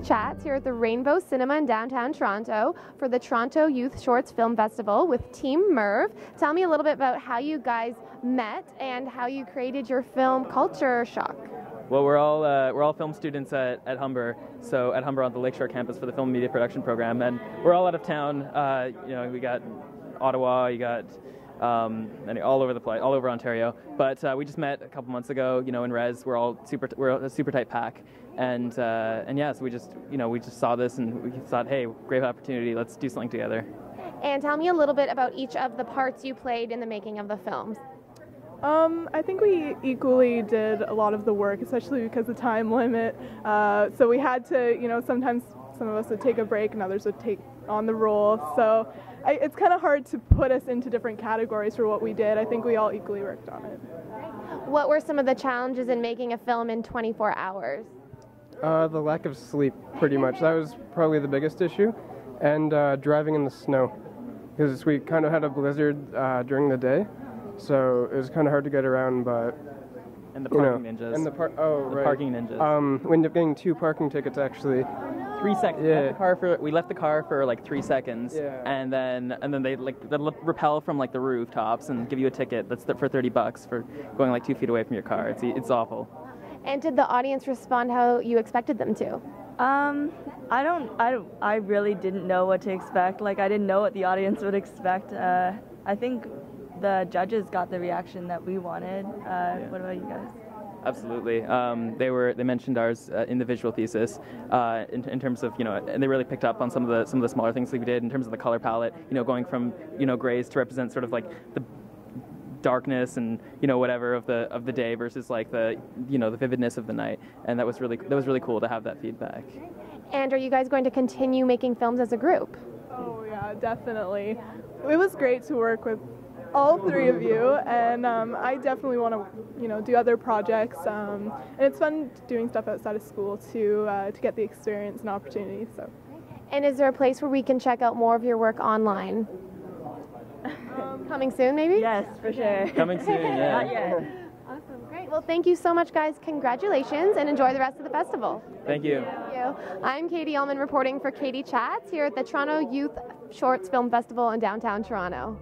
Chats here at the Rainbow Cinema in downtown Toronto for the Toronto Youth Shorts Film Festival with Team Merv. Tell me a little bit about how you guys met and how you created your film Culture Shock. Well, we're all uh, we're all film students at, at Humber, so at Humber on the Lakeshore campus for the film media production program, and we're all out of town. Uh, you know, we got Ottawa, you got um, and all over the place, all over Ontario. But uh, we just met a couple months ago, you know, in Res. We're all super, we're a super tight pack, and uh, and yeah, so we just, you know, we just saw this and we thought, hey, great opportunity, let's do something together. And tell me a little bit about each of the parts you played in the making of the films. Um, I think we equally did a lot of the work, especially because of time limit. Uh, so we had to, you know, sometimes some of us would take a break and others would take on the role. So I, it's kind of hard to put us into different categories for what we did. I think we all equally worked on it. What were some of the challenges in making a film in 24 hours? Uh, the lack of sleep, pretty much. That was probably the biggest issue. And uh, driving in the snow. Because we kind of had a blizzard uh, during the day, so it was kind of hard to get around, but. And the you know, parking ninjas. And the, par- oh, The right. parking ninjas. Um, we ended up getting two parking tickets actually. three seconds. We, left Yeah. the car for, we left the car for like three seconds, Yeah. and then and then they like they rappel from like the rooftops and give you a ticket that's th- for thirty bucks for going like two feet away from your car. It's it's awful. And did the audience respond how you expected them to? Um, I don't, I I really didn't know what to expect. Like, I didn't know what the audience would expect. Uh, I think the judges got the reaction that we wanted. Uh, What about you guys? Absolutely. Um, they were they mentioned ours uh, in the visual thesis uh, in, in terms of you know and they really picked up on some of the some of the smaller things that we did in terms of the color palette. You know, going from you know grays to represent sort of like the darkness and you know whatever of the of the day versus like the you know the vividness of the night. And that was really that was really cool to have that feedback. And are you guys going to continue making films as a group? Oh yeah, definitely. It was great to work with all three of you, and um, I definitely want to, you know, do other projects. Um, and it's fun doing stuff outside of school too, uh, to get the experience and opportunity. So. And is there a place where we can check out more of your work online? Coming soon, maybe? Yes, for sure. Coming soon, yeah. Not yet. Awesome. Great. Well, thank you so much, guys. Congratulations and enjoy the rest of the festival. Thank you. Thank you. I'm Katie Uhlmann reporting for Katie Chats here at the Toronto Youth Shorts Film Festival in downtown Toronto.